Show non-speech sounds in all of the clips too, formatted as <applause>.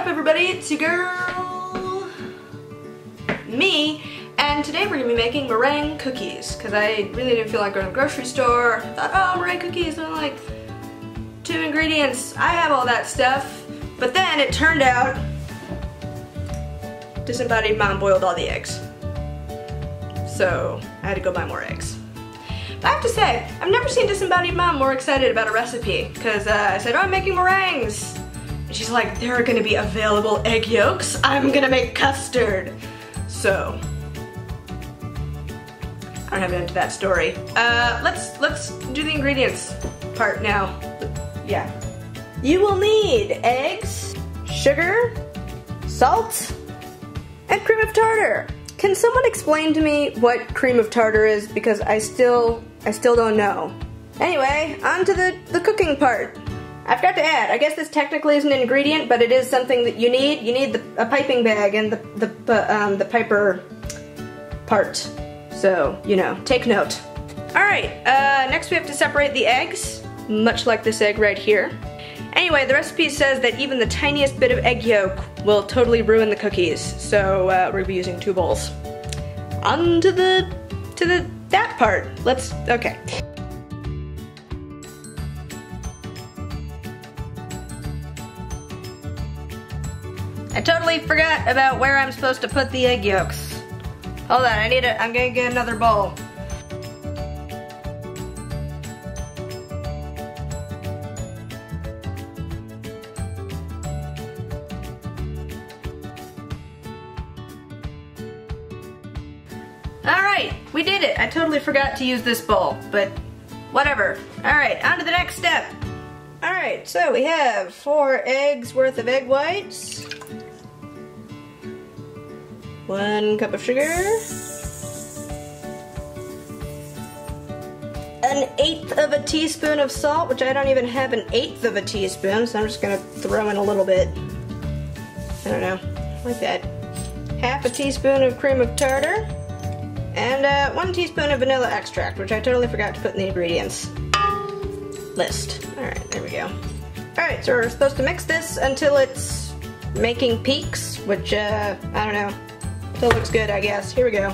up everybody? It's your girl, me, and today we're gonna be making meringue cookies because I really didn't feel like going to the grocery store. I thought, oh, meringue cookies, and I'm like, two ingredients. I have all that stuff, but then it turned out disembodied mom boiled all the eggs. So I had to go buy more eggs. But I have to say, I've never seen disembodied mom more excited about a recipe because uh, I said, oh, I'm making meringues. She's like, there are gonna be available egg yolks. I'm gonna make custard. So, I don't have an end to that story. Uh, let's, let's do the ingredients part now. Yeah. You will need eggs, sugar, salt, and cream of tartar. Can someone explain to me what cream of tartar is? Because I still, I still don't know. Anyway, on to the, the cooking part. I forgot to add, I guess this technically is an ingredient, but it is something that you need. You need the, a piping bag and the, the, um, the piper part. So, you know, take note. Alright, uh, next we have to separate the eggs, much like this egg right here. Anyway, the recipe says that even the tiniest bit of egg yolk will totally ruin the cookies, so uh, we're gonna be using two bowls. On to the, to the, that part. Let's, okay. I totally forgot about where I'm supposed to put the egg yolks. Hold on, I need it. I'm gonna get another bowl. Alright, we did it. I totally forgot to use this bowl, but whatever. Alright, on to the next step. Alright, so we have four eggs worth of egg whites. One cup of sugar. An eighth of a teaspoon of salt, which I don't even have an eighth of a teaspoon, so I'm just gonna throw in a little bit. I don't know, like that. Half a teaspoon of cream of tartar. And uh, one teaspoon of vanilla extract, which I totally forgot to put in the ingredients list. Alright, there we go. Alright, so we're supposed to mix this until it's making peaks, which, uh, I don't know. Still looks good, I guess. Here we go.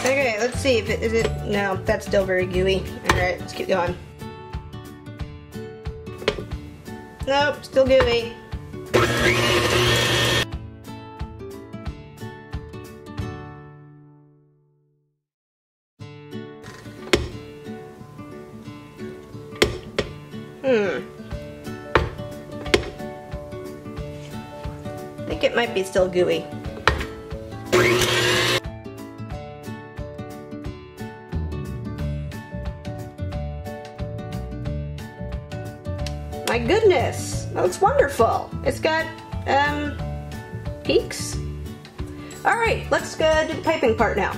Okay, let's see if it, is it, no, that's still very gooey. Alright, let's keep going. Nope, still gooey. It might be still gooey. My goodness, that looks wonderful. It's got, um, peaks. All right, let's go do the piping part now.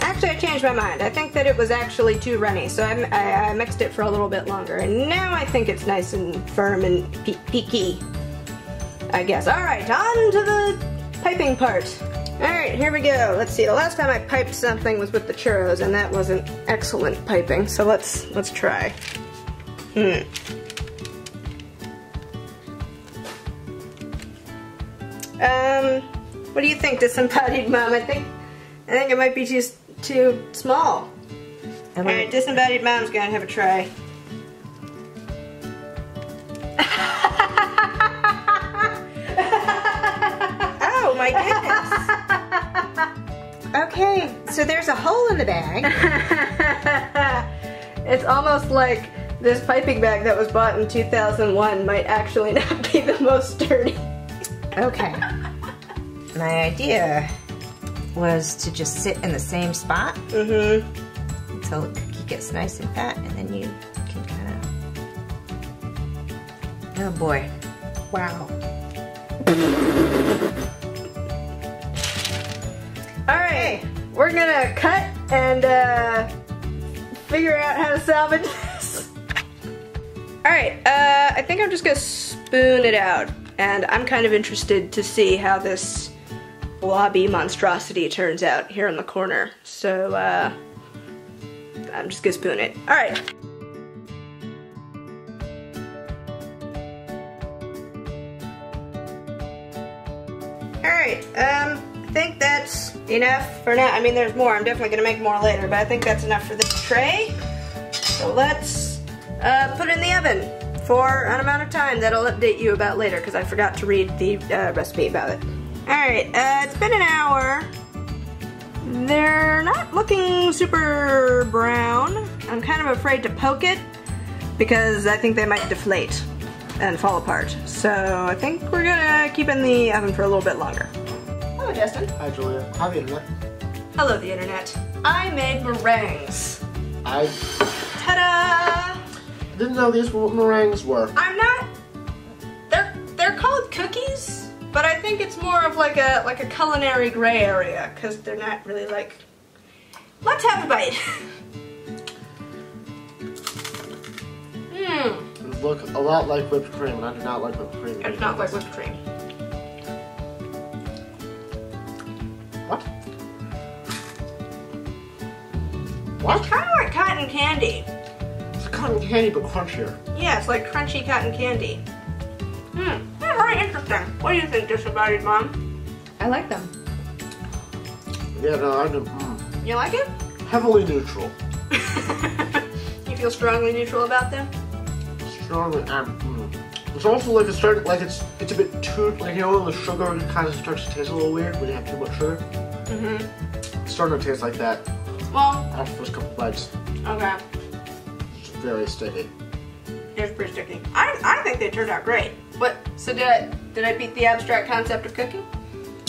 Actually, I changed my mind. I think that it was actually too runny, so I, I, I mixed it for a little bit longer, and now I think it's nice and firm and pe peaky, I guess. All right, on to the piping part. All right, here we go. Let's see. The last time I piped something was with the churros, and that wasn't excellent piping. So let's let's try. Hmm. Um, what do you think, disembodied mom? I think I think it might be too too small. All right, disembodied mom's gonna have a try. So there's a hole in the bag. <laughs> it's almost like this piping bag that was bought in 2001 might actually <laughs> not be the most sturdy. Okay. My idea was to just sit in the same spot Mm-hmm. until the cookie gets nice and fat, and then you can kind of. Oh boy! Wow. <laughs> we're gonna cut and uh, figure out how to salvage this. All right, uh, I think I'm just gonna spoon it out, and I'm kind of interested to see how this blobby monstrosity turns out here in the corner. So, uh, I'm just gonna spoon it. All right. All right, um, I think that's enough for now. I mean, there's more. I'm definitely gonna make more later, but I think that's enough for this tray. So let's uh, put it in the oven for an amount of time that I'll update you about later because I forgot to read the uh, recipe about it. All right, uh, it's been an hour. They're not looking super brown. I'm kind of afraid to poke it because I think they might deflate and fall apart. So I think we're gonna keep in the oven for a little bit longer. Hello, Justin. Hi, Julia. Hi, the internet. Hello, the internet. I made meringues. I Ta-da! didn't know these were what meringues were. I'm not. They're they're called cookies, but I think it's more of like a like a culinary gray area because they're not really like. Let's have a bite. <laughs> Mmm. Look a lot like whipped cream, and I do not like whipped cream. It's not like whipped cream. What? It's kind of like cotton candy. It's cotton candy, but crunchier. Yeah, it's like crunchy cotton candy. Hmm. Yeah, very interesting. What do you think, Disembodied Mom? I like them. Yeah, no, I do. Mm. You like it? Heavily neutral. <laughs> you feel strongly neutral about them? Strongly and mm. It's also like it's starting, like it's it's a bit too, like you know when the sugar kind of starts to taste a little weird when you have too much sugar. Mm-hmm. It's starting to taste like that Well, after the first couple bites. okay. It's very sticky. It's pretty sticky. I, I think they turned out great. But So did I did I beat the abstract concept of cooking?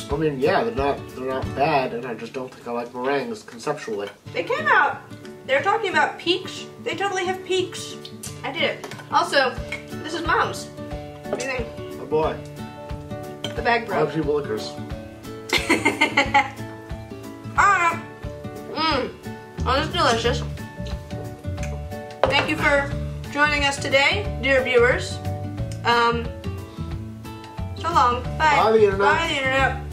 I mean, yeah, they're not they're not bad, and I just don't think I like meringues conceptually. They came out. They're talking about peaks. They totally have peaks. I did it. Also, this is mom's. What do you think? Oh boy, The bag broke. RP Willikers. Ah, <laughs> Oh, is delicious. Thank you for joining us today, dear viewers. Um, so long. Bye. Bye, the internet. Bye, the internet.